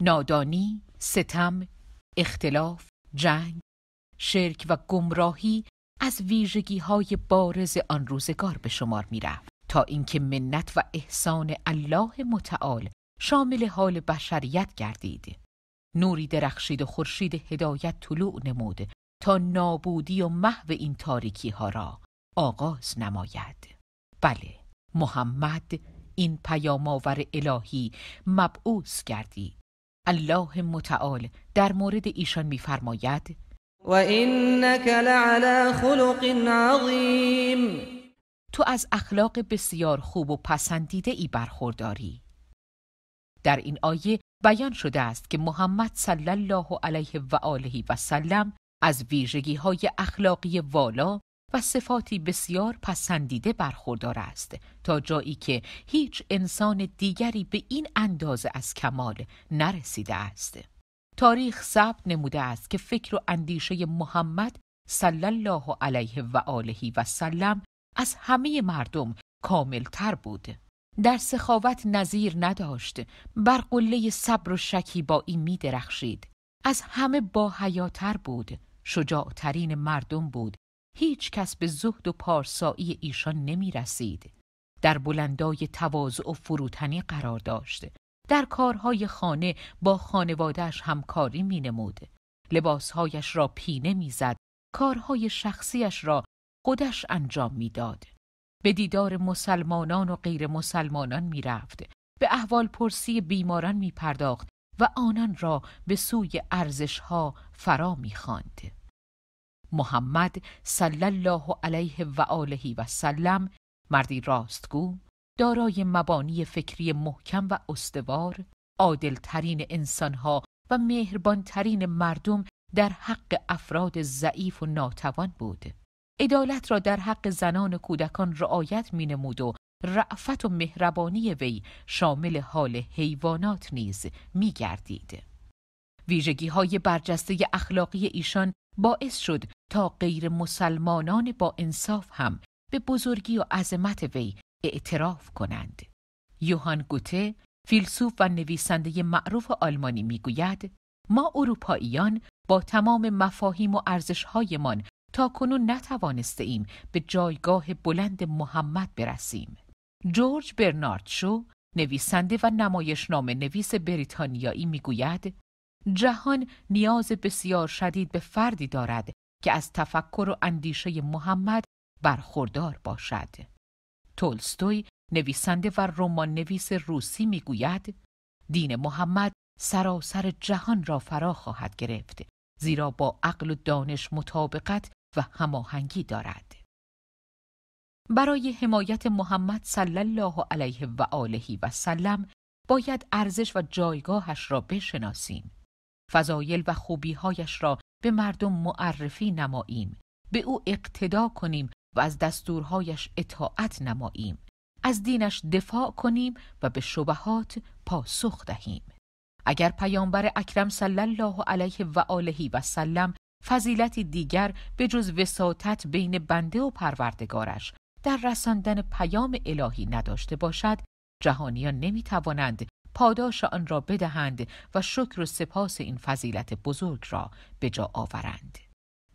نادانی، ستم، اختلاف، جنگ، شرک و گمراهی از ویژگی های بارز آن روزگار به شمار می رفت تا اینکه منت و احسان الله متعال شامل حال بشریت گردید. نوری درخشید و خورشید هدایت طلوع نمود تا نابودی و محو این تاریکی ها را آغاز نماید. بله محمد این پیامآور الهی مبعوث گردید. الله متعال. در مورد ایشان میفرماید و اینک لعلی خلق عظیم. تو از اخلاق بسیار خوب و پسندیده ای برخورداری. در این آیه بیان شده است که محمد صلی الله علیه و آله و سلم از ویژگی های اخلاقی والا و صفاتی بسیار پسندیده برخوردار است تا جایی که هیچ انسان دیگری به این اندازه از کمال نرسیده است. تاریخ ثبت نموده است که فکر و اندیشه محمد صلی الله علیه و آله و سلم از همه مردم کاملتر بود. در سخاوت نظیر نداشت بر قله صبر و شکیبایی می درخشید از همه با حیاتر بود شجاعترین مردم بود هیچ کس به زهد و پارسایی ایشان نمی رسید. در بلندای تواضع و فروتنی قرار داشت. در کارهای خانه با خانوادهش همکاری می نمود. لباسهایش را پینه می‌زد، کارهای شخصیش را خودش انجام می‌داد. به دیدار مسلمانان و غیر مسلمانان می رفت. به احوال پرسی بیماران می پرداخت و آنان را به سوی ارزشها فرا می خاند. محمد صلی الله علیه و آله و سلم مردی راستگو دارای مبانی فکری محکم و استوار عادلترین انسانها و مهربانترین مردم در حق افراد ضعیف و ناتوان بود عدالت را در حق زنان و کودکان رعایت می نمود و رعفت و مهربانی وی شامل حال حیوانات نیز می گردید. ویژگی های برجسته اخلاقی ایشان باعث شد تا غیر مسلمانان با انصاف هم به بزرگی و عظمت وی اعتراف کنند. یوهان گوته فیلسوف و نویسنده معروف آلمانی می‌گوید ما اروپاییان با تمام مفاهیم و ارزشهایمان تا کنون نتوانسته ایم به جایگاه بلند محمد برسیم. جورج برنارد شو نویسنده و نمایشنامه نویس بریتانیایی می‌گوید جهان نیاز بسیار شدید به فردی دارد که از تفکر و اندیشه محمد برخوردار باشد. تولستوی نویسنده و رمان نویس روسی می‌گوید دین محمد سراسر جهان را فرا خواهد گرفت زیرا با عقل و دانش مطابقت و هماهنگی دارد. برای حمایت محمد صلی الله علیه و آله و سلم باید ارزش و جایگاهش را بشناسیم. فضایل و خوبیهایش را به مردم معرفی نماییم. به او اقتدا کنیم و از دستورهایش اطاعت نماییم. از دینش دفاع کنیم و به شبهات پاسخ دهیم. اگر پیامبر اکرم صلی الله علیه و آله و سلم فضیلتی دیگر به جز وساطت بین بنده و پروردگارش در رساندن پیام الهی نداشته باشد جهانیان نمی توانند پاداش آن را بدهند و شکر و سپاس این فضیلت بزرگ را به جا آورند.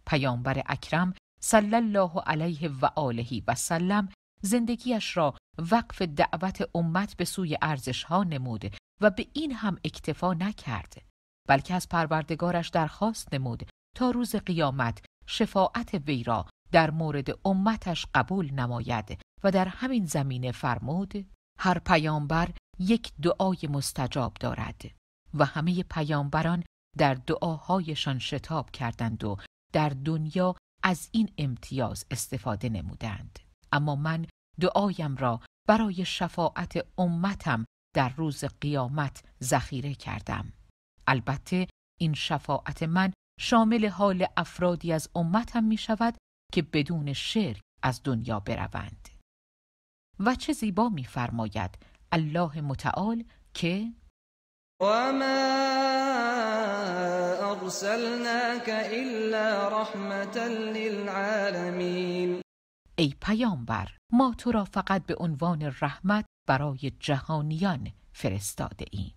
پیامبر اکرم صلی الله علیه و آله و سلم زندگیش را وقف دعوت امت به سوی ارزش ها نمود و به این هم اکتفا نکرد بلکه از پروردگارش درخواست نمود تا روز قیامت شفاعت وی را در مورد امتش قبول نماید و در همین زمینه فرمود هر پیامبر یک دعای مستجاب دارد و همه پیامبران در دعاهایشان شتاب کردند و در دنیا از این امتیاز استفاده نمودند. اما من دعایم را برای شفاعت امتم در روز قیامت ذخیره کردم. البته این شفاعت من شامل حال افرادی از امتم می شود که بدون شرک از دنیا بروند. و چه زیبا میفرماید الله متعال که وما ارسلناك الا رحمتا للعالمین ای پیامبر ما تو را فقط به عنوان رحمت برای جهانیان فرستاده ایم.